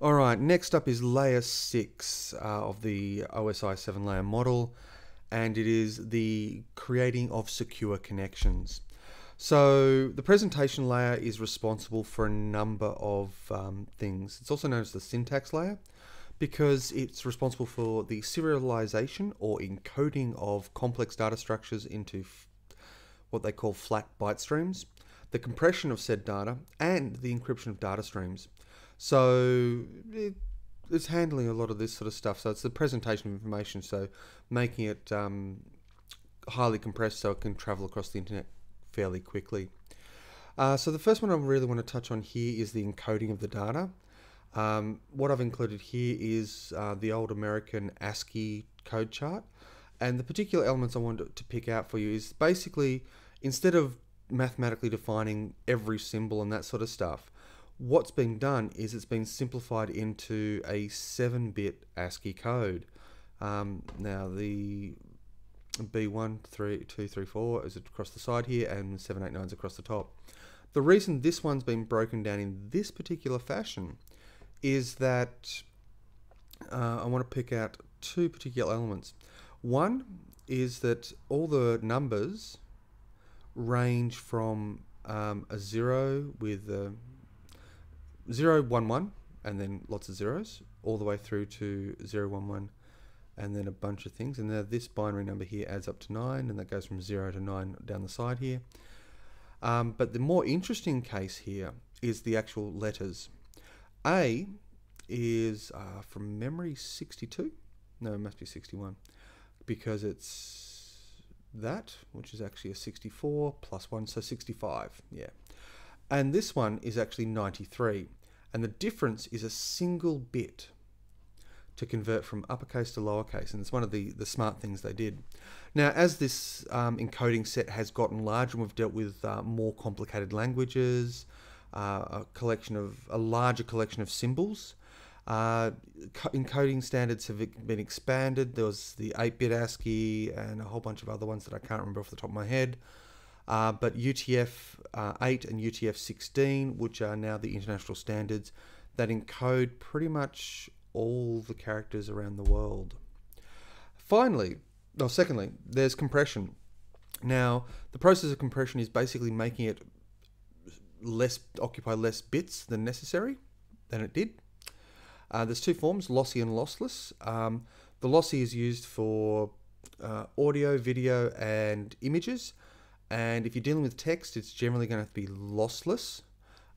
All right, next up is layer 6 uh, of the OSI 7 layer model, and it is the creating of secure connections. So the presentation layer is responsible for a number of um, things. It's also known as the syntax layer because it's responsible for the serialization or encoding of complex data structures into what they call flat byte streams, the compression of said data, and the encryption of data streams. So it, it's handling a lot of this sort of stuff. So it's the presentation of information, so making it um, highly compressed so it can travel across the internet fairly quickly. Uh, so the first one I really want to touch on here is the encoding of the data. Um, what I've included here is uh, the old American ASCII code chart. And the particular elements I want to pick out for you is basically instead of mathematically defining every symbol and that sort of stuff, what's been done is it's been simplified into a 7-bit ASCII code. Um, now the B1, 3, 2, 3, 4 is across the side here and 789 is across the top. The reason this one's been broken down in this particular fashion is that uh, I want to pick out two particular elements. One is that all the numbers range from um, a zero with a zero, one, one, and then lots of zeros, all the way through to zero, one, one, and then a bunch of things. And now this binary number here adds up to 9, and that goes from 0 to 9 down the side here. Um, but the more interesting case here is the actual letters. A is, uh, from memory, 62. No, it must be 61, because it's that, which is actually a 64 plus 1, so 65, yeah. And this one is actually 93. And the difference is a single bit to convert from uppercase to lowercase, and it's one of the, the smart things they did. Now, as this um, encoding set has gotten larger, and we've dealt with uh, more complicated languages, uh, a collection of a larger collection of symbols. Uh, encoding standards have been expanded. There was the 8-bit ASCII and a whole bunch of other ones that I can't remember off the top of my head. Uh, but UTF uh, 8 and UTF 16, which are now the international standards that encode pretty much all the characters around the world. Finally, or secondly, there's compression. Now, the process of compression is basically making it less occupy less bits than necessary than it did. Uh, there's two forms, lossy and lossless. Um, the lossy is used for uh, audio, video, and images. And if you're dealing with text, it's generally going to, to be lossless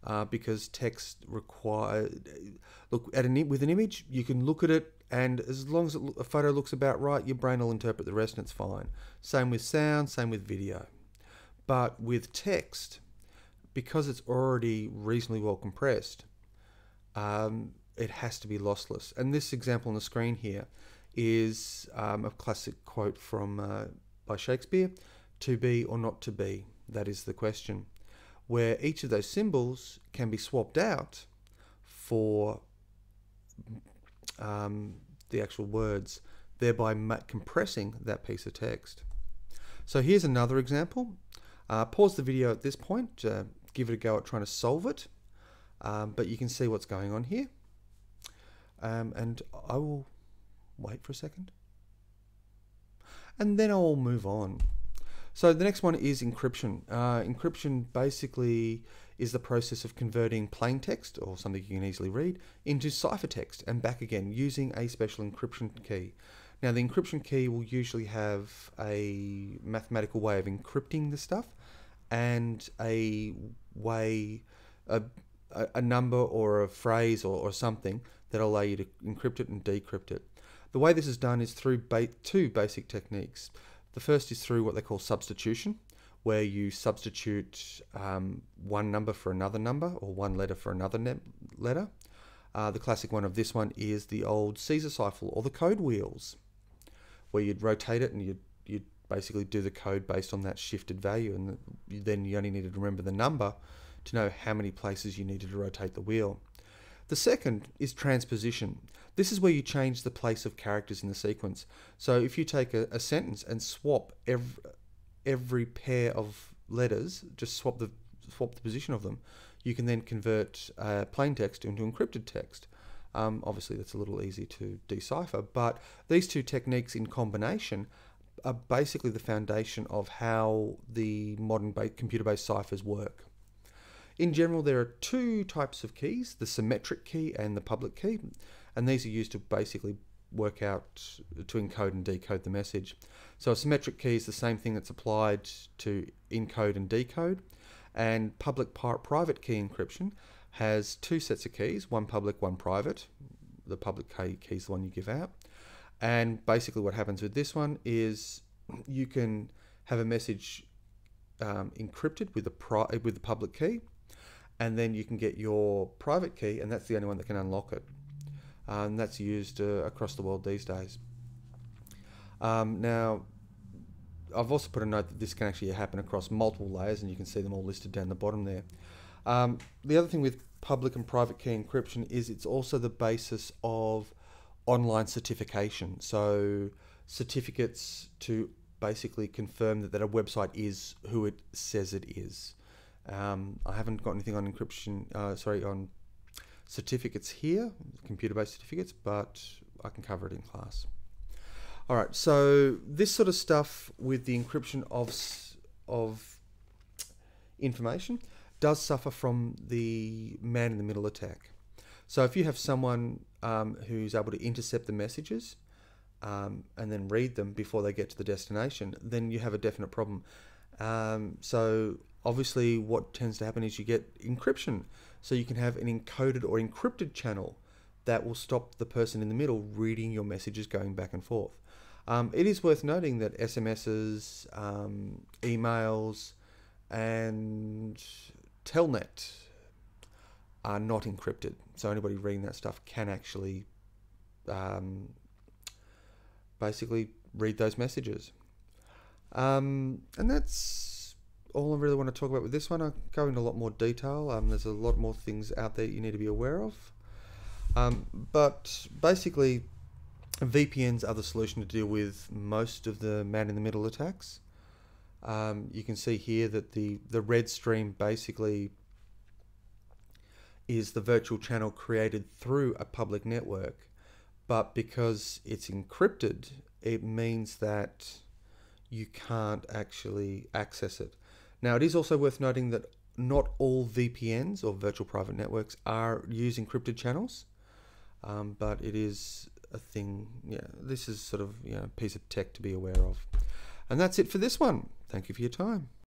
uh, because text require look at an with an image you can look at it and as long as it, a photo looks about right your brain will interpret the rest and it's fine. Same with sound same with video. But with text because it's already reasonably well compressed um, it has to be lossless. And this example on the screen here is um, a classic quote from uh, by Shakespeare to be or not to be that is the question where each of those symbols can be swapped out for um, the actual words, thereby compressing that piece of text. So here's another example. Uh, pause the video at this point, uh, give it a go at trying to solve it, um, but you can see what's going on here. Um, and I will wait for a second. And then I'll move on. So the next one is encryption. Uh, encryption basically is the process of converting plain text, or something you can easily read, into ciphertext and back again using a special encryption key. Now the encryption key will usually have a mathematical way of encrypting the stuff and a way, a, a number or a phrase or, or something that allow you to encrypt it and decrypt it. The way this is done is through ba two basic techniques. The first is through what they call substitution, where you substitute um, one number for another number or one letter for another letter. Uh, the classic one of this one is the old Caesar cipher or the code wheels, where you'd rotate it and you'd, you'd basically do the code based on that shifted value, and then you only needed to remember the number to know how many places you needed to rotate the wheel. The second is transposition. This is where you change the place of characters in the sequence. So if you take a, a sentence and swap every, every pair of letters, just swap the swap the position of them, you can then convert uh, plain text into encrypted text. Um, obviously, that's a little easy to decipher, but these two techniques in combination are basically the foundation of how the modern ba- computer-based ciphers work. In general, there are two types of keys, the symmetric key and the public key, and these are used to basically work out, to encode and decode the message. So a symmetric key is the same thing that's applied to encode and decode, and public private key encryption has two sets of keys, one public, one private. The public key is the one you give out. And basically what happens with this one is you can have a message um, encrypted with the, with the public key, and then you can get your private key, and that's the only one that can unlock it. Um, and that's used uh, across the world these days. Um, now, I've also put a note that this can actually happen across multiple layers, and you can see them all listed down the bottom there. Um, the other thing with public and private key encryption is it's also the basis of online certification. So certificates to basically confirm that, that a website is who it says it is. Um, I haven't got anything on encryption, uh, sorry, on certificates here, computer-based certificates, but I can cover it in class. All right, so this sort of stuff with the encryption of, of information does suffer from the man-in-the-middle attack. So if you have someone um, who's able to intercept the messages um, and then read them before they get to the destination, then you have a definite problem. Um, so obviously what tends to happen is you get encryption. So you can have an encoded or encrypted channel that will stop the person in the middle reading your messages going back and forth. Um, it is worth noting that SMSs, um, emails, and Telnet are not encrypted. So anybody reading that stuff can actually um, basically read those messages. Um, and that's all I really want to talk about with this one. I'll go into a lot more detail. Um, there's a lot more things out there you need to be aware of. Um, but basically, VPNs are the solution to deal with most of the man-in-the-middle attacks. Um, you can see here that the, the red stream basically is the virtual channel created through a public network. But because it's encrypted, it means that you can't actually access it. Now, it is also worth noting that not all VPNs or virtual private networks are use encrypted channels, um, but it is a thing. Yeah, this is sort of you know, a piece of tech to be aware of. And that's it for this one. Thank you for your time.